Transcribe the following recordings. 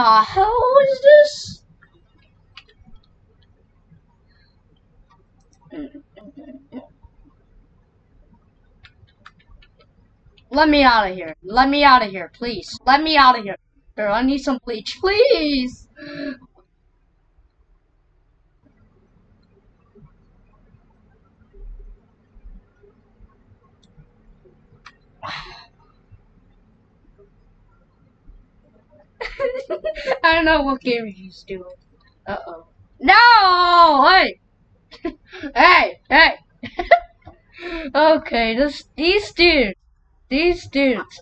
the hell is this? Let me out of here. Let me out of here, please. Let me out of here. Here, I need some bleach, please. I don't know what game he's doing. Uh oh. No! Hey! hey! Hey! okay, this these dudes. These dudes.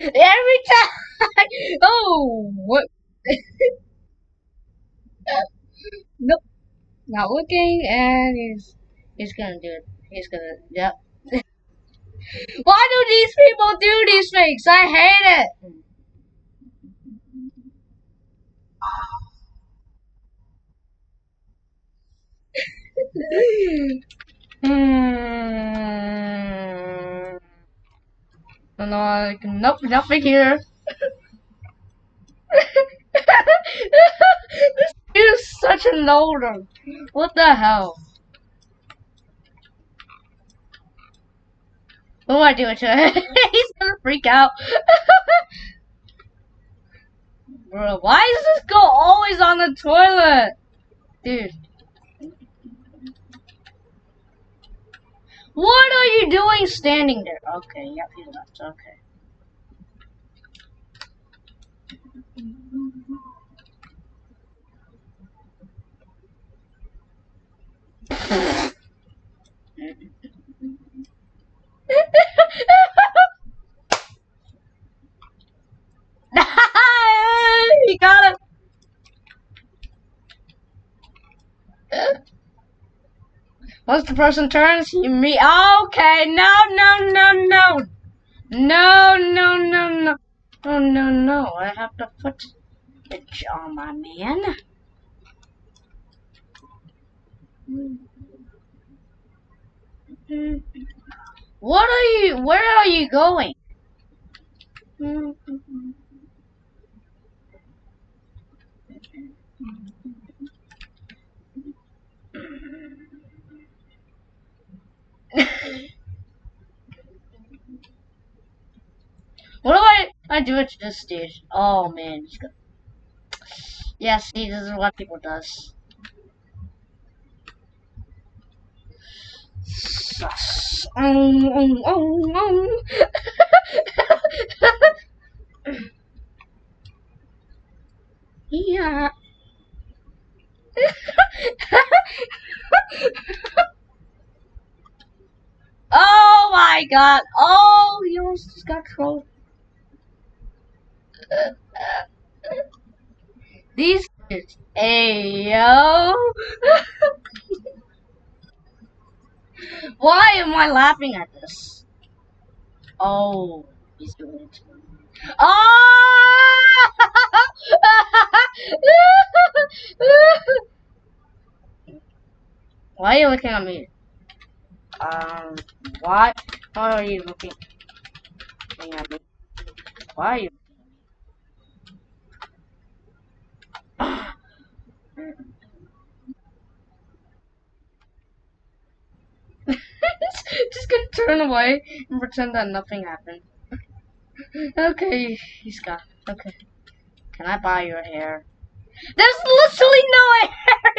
Every time! Oh! What? nope. Not looking, and he's he's gonna do it. He's gonna. Yep. Why do these people do these things? I hate it. hmm. And like, nope, nothing here. this is such a loader. What the hell? What do I do to him? He's gonna freak out. Bro, why does this go always on the toilet? Dude. What are you doing standing there? Okay, yep, he left. Okay got it. Once the person turns, you me. Oh, okay, no, no, no, no, no, no, no, no, oh no, no. I have to put the jaw, my man. What are you? Where are you going? Mm-hmm. what do I do it to this stage? Oh man, he's good. Yeah, see, this is what people does. Sus. Um, um, um, um. yeah. oh my god. Oh, you just got trolled. These kids. Ayo. Why am I laughing at this? Oh, he's doing it. Oh! Why are you looking at me? Um, why? Why are you looking at me? Why are you just gonna turn away and pretend that nothing happened. okay, he's gone. Okay. Can I buy your hair? There's literally no hair!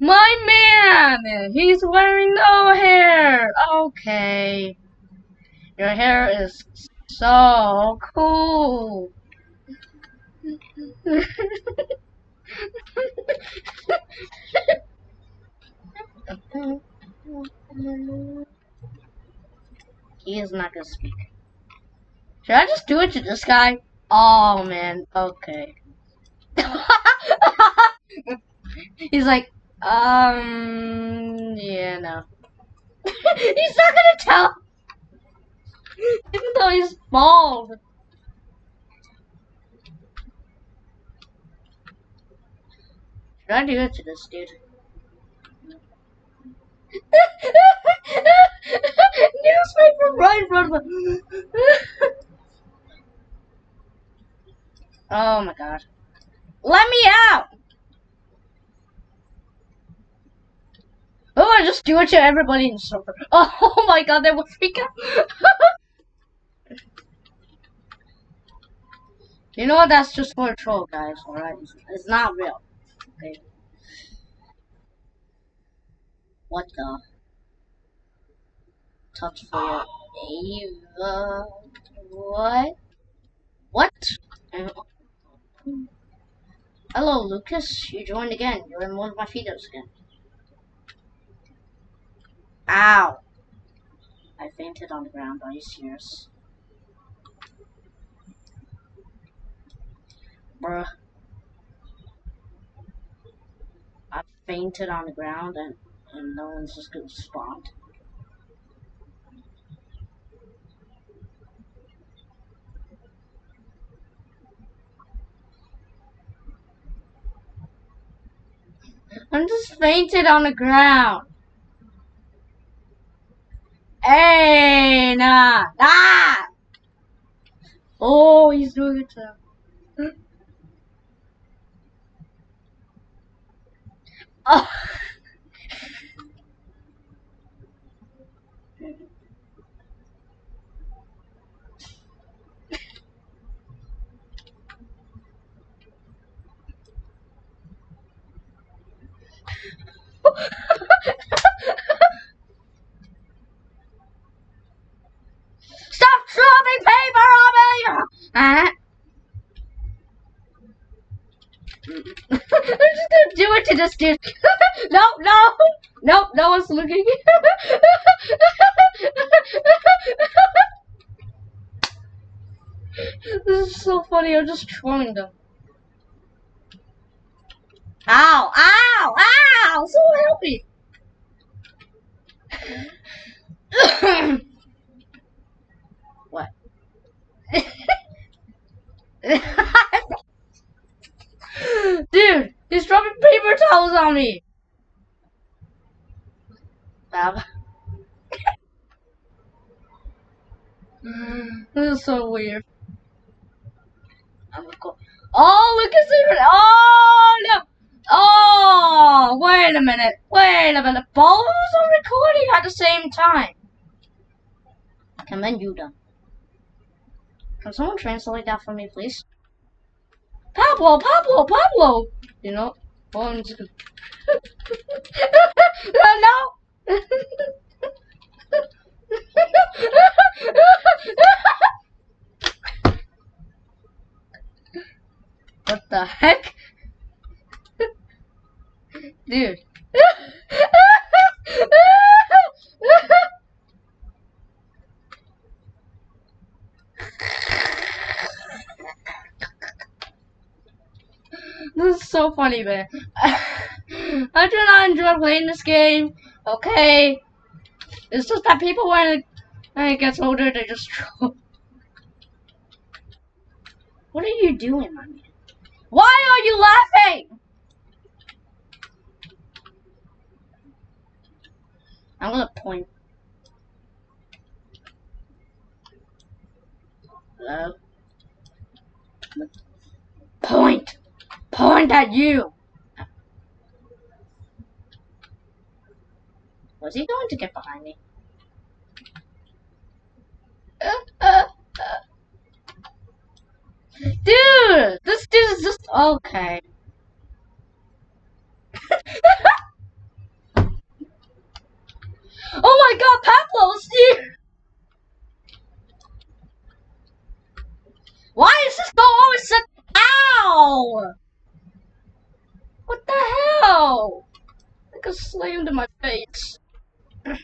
My man! He's wearing no hair! Okay. Your hair is so cool. he is not gonna speak. Should I just do it to this guy? Oh man, okay. He's like, um, yeah, no. he's not gonna tell. Even though he's bald. Should I do it to this dude? Newspaper, run, but Oh my god. Let me out! Oh, I just do it to everybody in the server. Oh my god, they will freak out. you know? That's just for a troll, guys. Alright, it's, not real. Okay. What the? Touch for Ava. What? What? Hello, Lucas. You joined again. You're in one of my videos again. Ow! I fainted on the ground. Are you serious? Bruh. I fainted on the ground and, and no one's just gonna spawn. I'm just fainted on the ground. Hey, nah, nah. Oh, he's doing it too. Oh. Stop shoving paper on me! Uh. I'm just gonna do it to this dude. no, no, no, no one's looking. this is so funny. I'm just trolling them. Ow! Ow! Ow! So help me! what? Dude, he's dropping paper towels on me. Bab. this is so weird. I'm go. Oh, look at it! Oh no! Oh, wait a minute. Wait a minute. Both are recording at the same time. And then you done. Can someone translate that for me, please? Pablo, Pablo, Pablo! You know, one, two. no! what the heck? Dude. this is so funny, man. I do not enjoy playing this game. Okay. It's just that people when it gets older, they just. What are you doing, man? Why are you laughing? I'm gonna point. Hello? Point! Point at you! Was he going to get behind me? Dude! This dude is just okay. Oh my god, Pablo, you! Why is this guy always said ow? What the hell? I got slammed in my face. I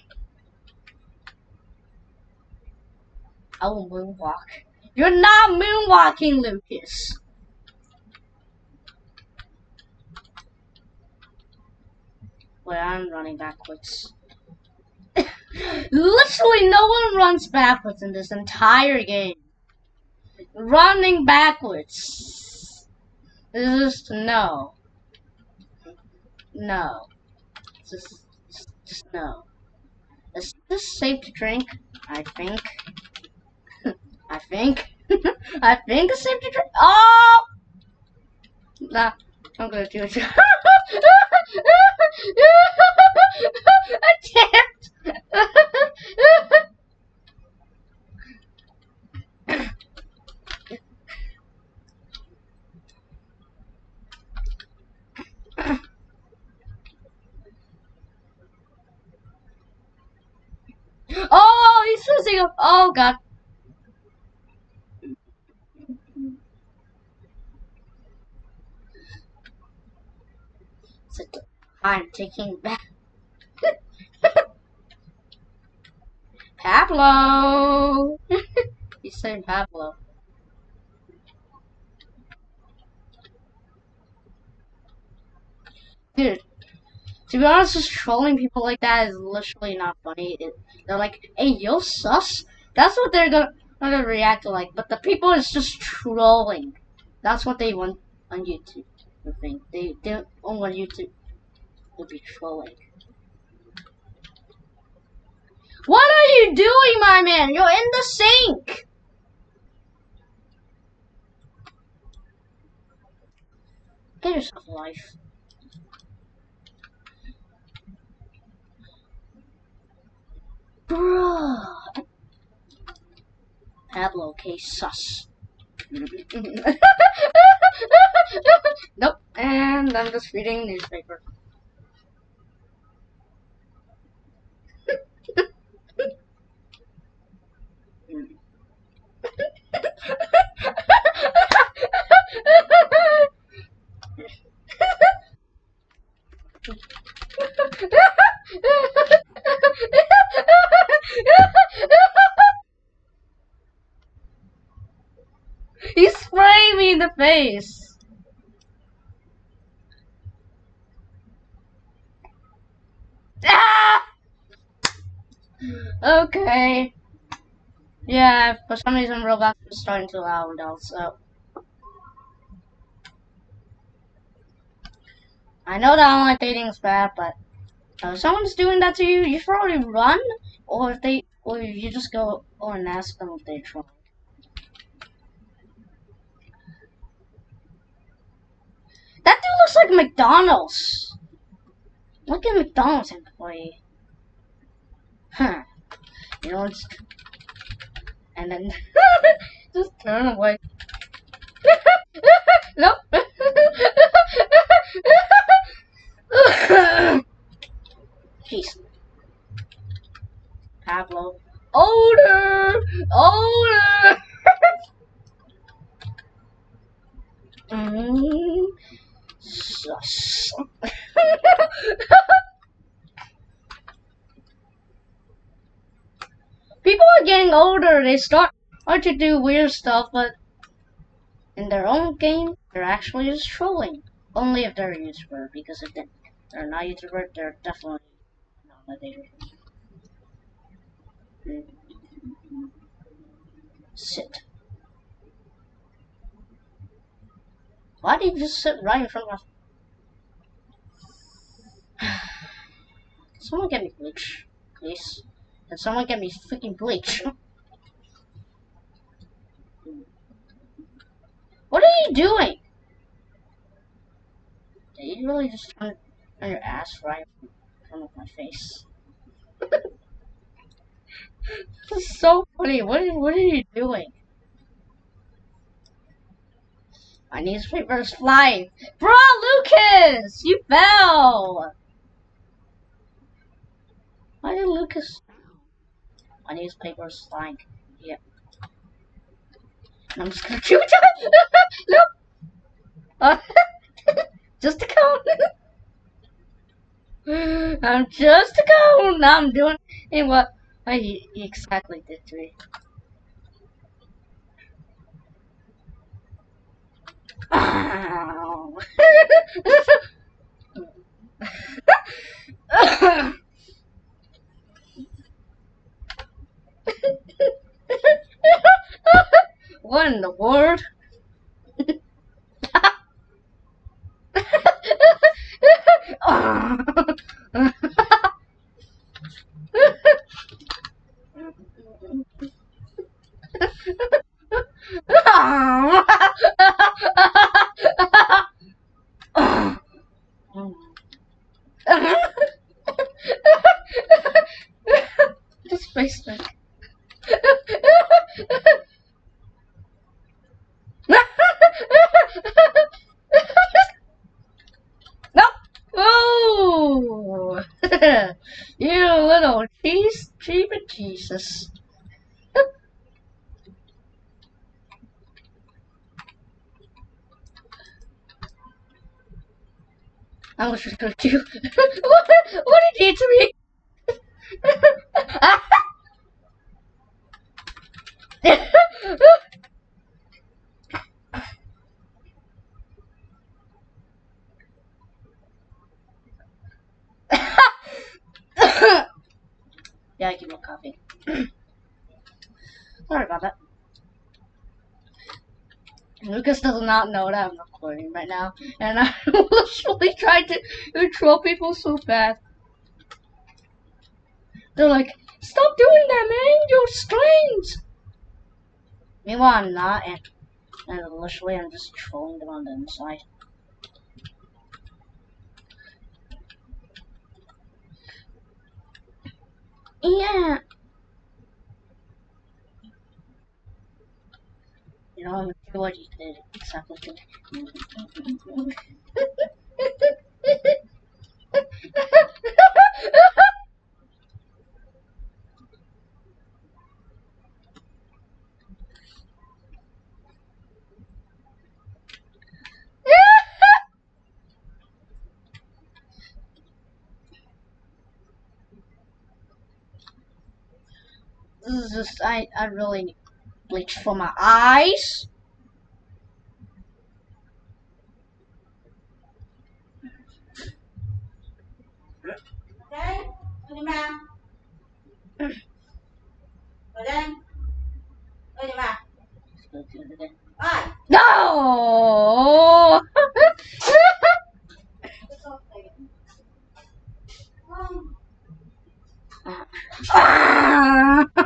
will moonwalk. You're not moonwalking, Lucas. Wait, I'm running backwards. Literally no one runs backwards in this entire game. Running backwards. This Just no. No. Just, just, just no. Is this safe to drink? I think. I think. I think it's safe to drink. Oh! Nah, I'm gonna do it. Attempt! oh, losing. Oh, God. I'm taking back. Pablo! He's saying Pablo. Dude, to be honest, just trolling people like that is literally not funny. It, they're like, hey, yo, sus? That's what they're gonna, gonna react to like. But the people is just trolling. That's what they want on YouTube. I think. They, they don't want you to be trolling. What are you doing, my man? You're in the sink! Get yourself a life. Bruh. Pablo K. Sus. nope. And I'm just reading newspaper. Ah! Okay. Yeah, for some reason Roblox is starting to loud also. I know that online dating is bad, but if someone's doing that to you, you should probably run, or if they, or you just go and ask them if they're trying. That dude looks like McDonald's. Look at McDonald's employee. Huh. You know, it's and then just turn away. nope. Jeez. Pablo. Older! Older! mm. Sus. People are getting older, they start to do weird stuff, but in their own game, they're actually just trolling. Only if they're a YouTuber, because if they're not a YouTuber, they're definitely not a dater. Sit. Why did you just sit right in front of us? Someone get me bleach, please. Can someone get me freaking bleach? What doing? Did you really just turn, turn your ass right in front of my face? this is so funny. What are, what are you doing? My newspaper is flying. Bro, Lucas! You fell! Why did Lucas my newspaper is flying. I'm just gonna shoot it. no. Uh, just a cone. I'm just a cone. I'm doing what I exactly did to me. Ow. What in the world? space thing. no! Oh! you little cheese, cheap Jesus. Gonna do. what, what did you do to me? yeah, I keep on coughing. Sorry about that. Lucas does not know that I'm recording right now, and I'm literally trying to control people so bad. They're like, stop doing that, man. You're strange. Meanwhile, I'm not, and, and literally I'm just trolling them on the inside. Yeah. You know, you did exactly. this is just I I really bleach for my eyes. đây ở đi mà ở đây ở đi mà ơi No. no, ah!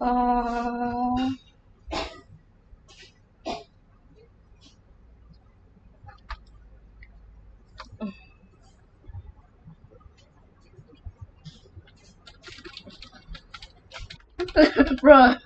oh. Bruh.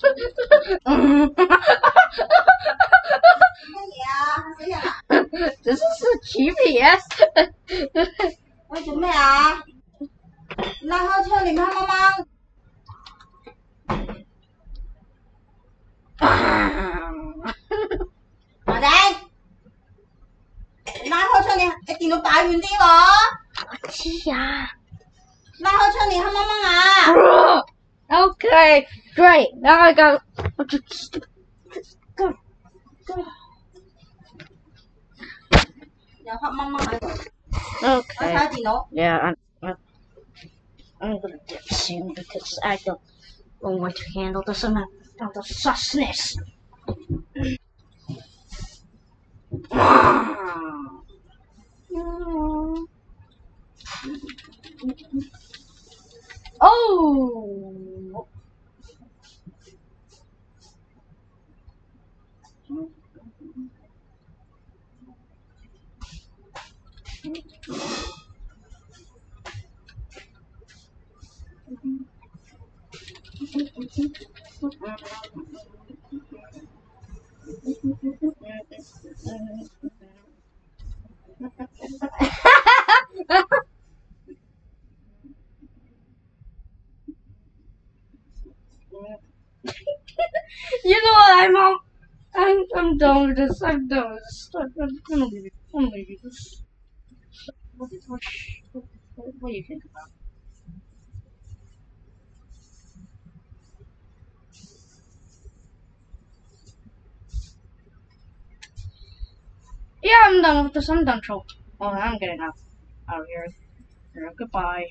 哈哈哈哈哈！谁呀？这 是是区别。我准备啊。Okay. Now I got. You stupid. Go. Go. mong mong ở ở Okay. sao chị nó Yeah, I'm, I'm, I'm gonna dip soon because I don't know way to handle this amount of the susness. Oh! you know what, I'm all, I'm I'm done with this. I'm done with this. I'm, I'm gonna leave it. I'm gonna leave this. What, what, you think about? Yeah, I'm done with this. I'm done, troll. Oh, I'm getting out out of here. Goodbye.